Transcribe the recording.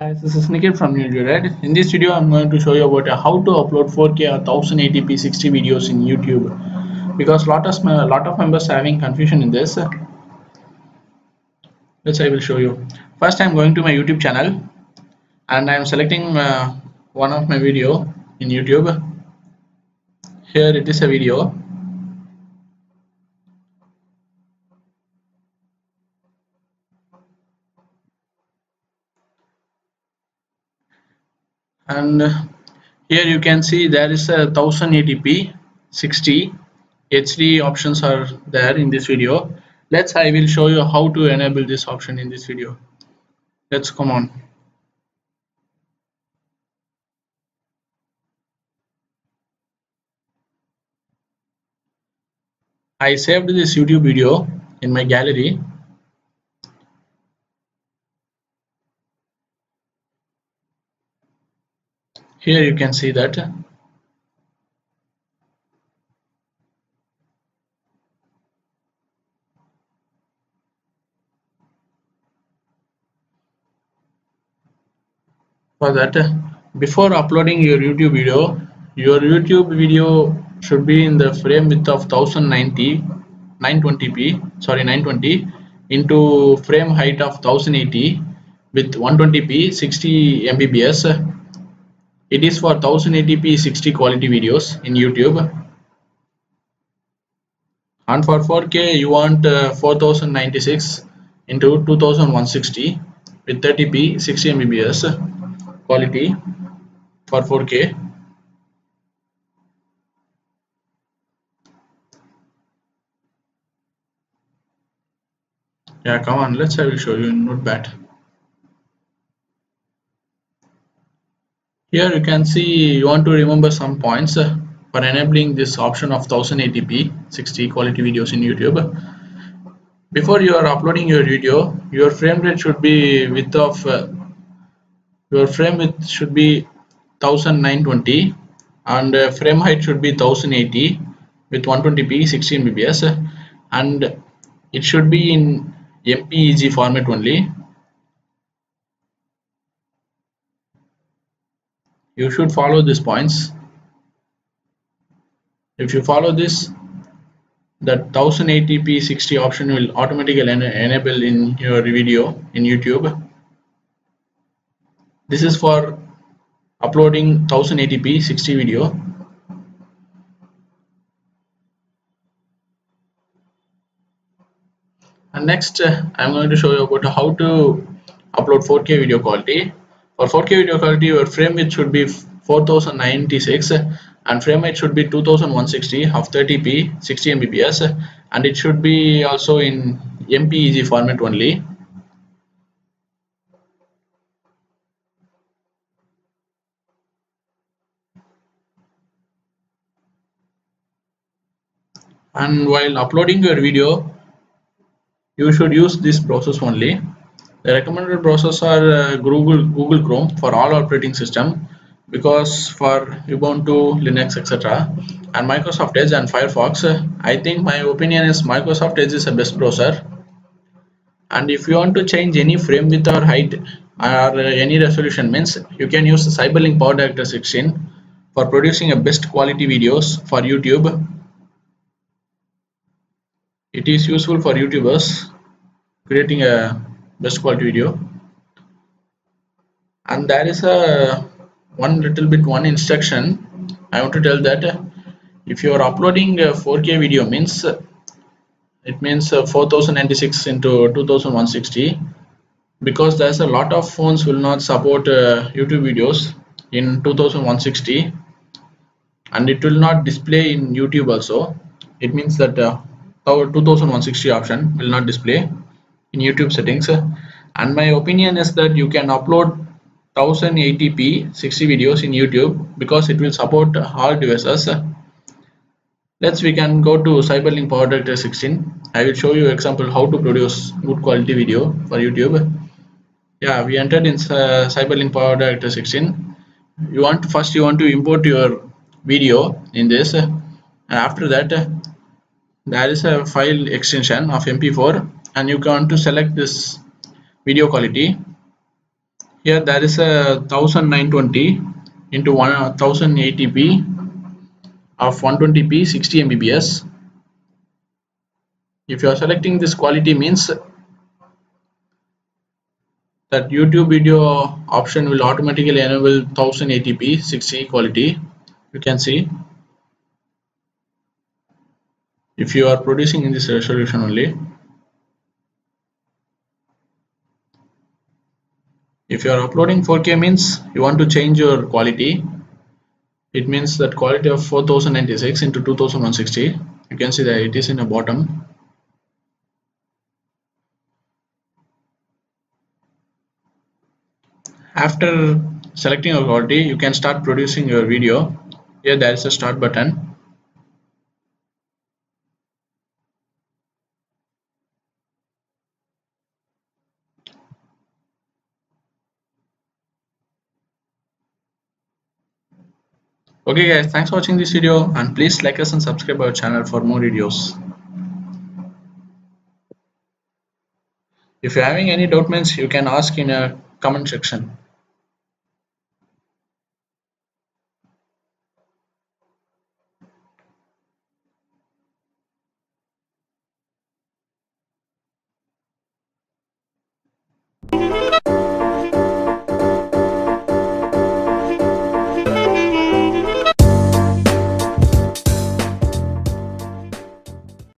guys, this is Nikhil from Newly Arrived. In this video, I'm going to show you about uh, how to upload 4K or 1080p 60 videos in YouTube. Because lot of a lot of members are having confusion in this. Which I will show you. First, I'm going to my YouTube channel, and I'm selecting uh, one of my video in YouTube. Here it is a video. And uh, here you can see there is a 1080p 60 HD options are there in this video. Let's I will show you how to enable this option in this video. Let's come on. I saved this YouTube video in my gallery here you can see that. For that before uploading your youtube video your youtube video should be in the frame width of 1090 920p sorry 920 into frame height of 1080 with 120p 60 mbps it is for 1080p 60 quality videos in youtube. And for 4k you want uh, 4096 into 2160 with 30p 60 mbps quality for 4k yeah come on let's i will show you in notepad Here you can see you want to remember some points uh, for enabling this option of 1080p 60 quality videos in YouTube. Before you are uploading your video, your frame rate should be width of uh, your frame width should be 1920 and uh, frame height should be 1080 with 120p 16 mbps and it should be in MPEG format only you should follow these points. If you follow this that 1080p 60 option will automatically en enable in your video in YouTube. This is for uploading 1080p 60 video. And next uh, I'm going to show you about how to upload 4k video quality for 4K video quality, your frame rate should be 4096 and frame rate should be 2160 of 30p 60 mbps and it should be also in MPEG format only. And while uploading your video, you should use this process only the recommended browsers are uh, Google Google Chrome for all operating system because for Ubuntu, Linux, etc. and Microsoft Edge and Firefox. I think my opinion is Microsoft Edge is the best browser. And if you want to change any frame width or height or any resolution means you can use Cyberlink Power Director 16 for producing a best quality videos for YouTube. It is useful for YouTubers creating a best quality video. And there is a one little bit one instruction. I want to tell that if you are uploading a 4k video means it means uh, 4096 into 2160 because there's a lot of phones will not support uh, YouTube videos in 2160 and it will not display in YouTube also. It means that uh, our 2160 option will not display in YouTube settings and my opinion is that you can upload 1080p 60 videos in YouTube because it will support all devices let's we can go to cyberlink power director 16 i will show you example how to produce good quality video for youtube. Yeah we entered in uh, cyberlink power director 16 you want first you want to import your video in this. And after that there is a file extension of mp4 and you can to select this video quality. Here there is a 1920 into 1080p uh, of 120p 60 mbps. If you are selecting this quality means that YouTube video option will automatically enable 1080p 60 quality you can see. If you are producing in this resolution only if you are uploading 4k means you want to change your quality it means that quality of 4096 into 2160 you can see that it is in the bottom. After selecting your quality you can start producing your video. Here there is a start button okay guys thanks for watching this video and please like us and subscribe our channel for more videos. If you're having any doubt means you can ask in a comment section